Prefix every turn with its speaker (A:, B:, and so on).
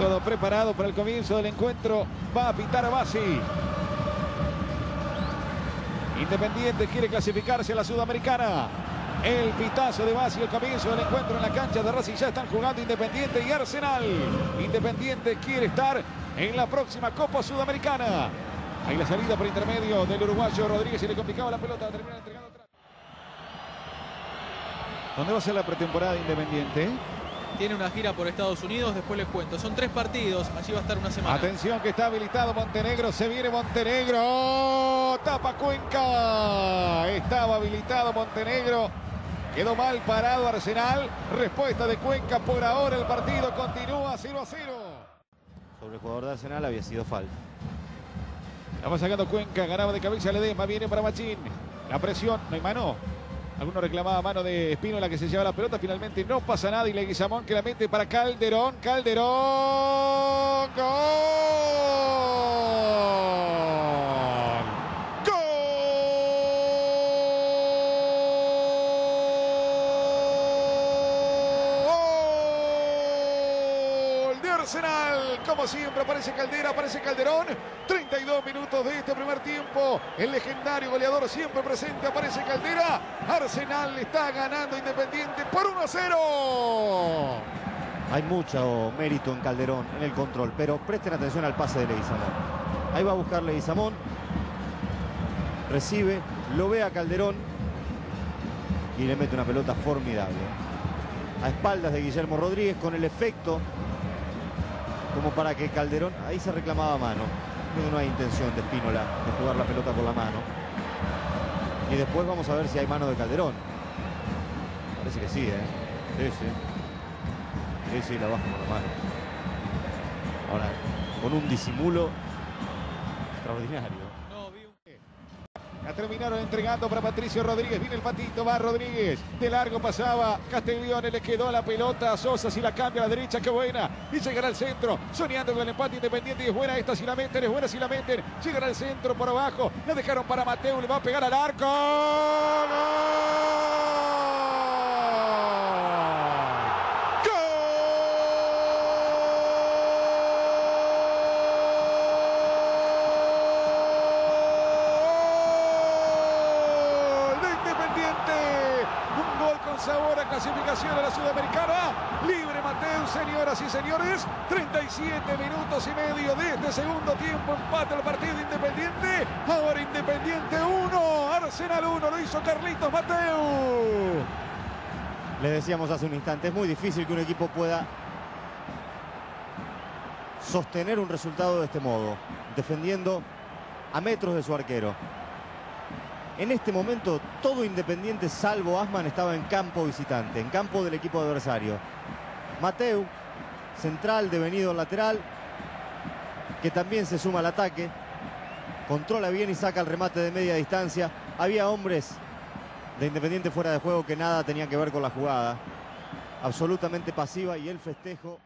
A: Todo preparado para el comienzo del encuentro. Va a pitar a Basi. Independiente quiere clasificarse a la Sudamericana. El pitazo de Basi, el comienzo del encuentro en la cancha de Racing. Ya están jugando Independiente y Arsenal. Independiente quiere estar en la próxima Copa Sudamericana. Ahí la salida por intermedio del uruguayo Rodríguez y le complicaba la pelota. ¿Dónde va a ser la pretemporada de Independiente?
B: Tiene una gira por Estados Unidos, después les cuento. Son tres partidos, allí va a estar una semana.
A: Atención que está habilitado Montenegro, se viene Montenegro, tapa Cuenca, estaba habilitado Montenegro, quedó mal parado Arsenal, respuesta de Cuenca por ahora, el partido continúa 0 a 0.
C: Sobre el jugador de Arsenal había sido falta.
A: Estamos sacando Cuenca, ganaba de cabeza Ledesma, viene para Machín, la presión, no hay mano. Alguno reclamaba mano de Espino la que se lleva la pelota. Finalmente no pasa nada y Leguizamón que la mete para Calderón. Calderón. ¡Gol! ¡Gol! De Arsenal. Como siempre aparece Caldera, aparece Calderón. 32 minutos de este primer tiempo. El legendario goleador siempre presente aparece Caldera. Arsenal está ganando Independiente por 1 a 0.
C: Hay mucho mérito en Calderón, en el control, pero presten atención al pase de Leguizamón. Ahí va a buscar Leguizamón. Recibe, lo ve a Calderón y le mete una pelota formidable. A espaldas de Guillermo Rodríguez con el efecto como para que Calderón, ahí se reclamaba mano. No hay intención de Espínola de jugar la pelota por la mano. Y después vamos a ver si hay mano de Calderón. Parece que sí, ¿eh? Sí, sí. Sí, sí, la baja con la mano. Ahora, con un disimulo extraordinario.
A: La terminaron entregando para Patricio Rodríguez. Viene el patito, va Rodríguez. De largo pasaba Castiglione, le quedó la pelota a Sosa. Si la cambia a la derecha, qué buena. Y llegará al centro, soñando con el empate independiente. Y es buena esta si la meten, es buena si la meten. Llegará al centro por abajo. La dejaron para Mateo, le va a pegar al arco. ¡Gol! de Independiente. Un gol con sabor a clasificación a la Sudamericana. Libre Mateo, señoras y señores. 37 minutos y medio de este segundo tiempo. Empate el partido Independiente. Ahora Independiente 1. Arsenal 1. Lo hizo Carlitos Mateo.
C: Les decíamos hace un instante, es muy difícil que un equipo pueda sostener un resultado de este modo, defendiendo a metros de su arquero. En este momento, todo Independiente, salvo Asman, estaba en campo visitante, en campo del equipo adversario. Mateu, central, devenido lateral, que también se suma al ataque. Controla bien y saca el remate de media distancia. Había hombres de Independiente fuera de juego que nada tenían que ver con la jugada. Absolutamente pasiva y el festejo.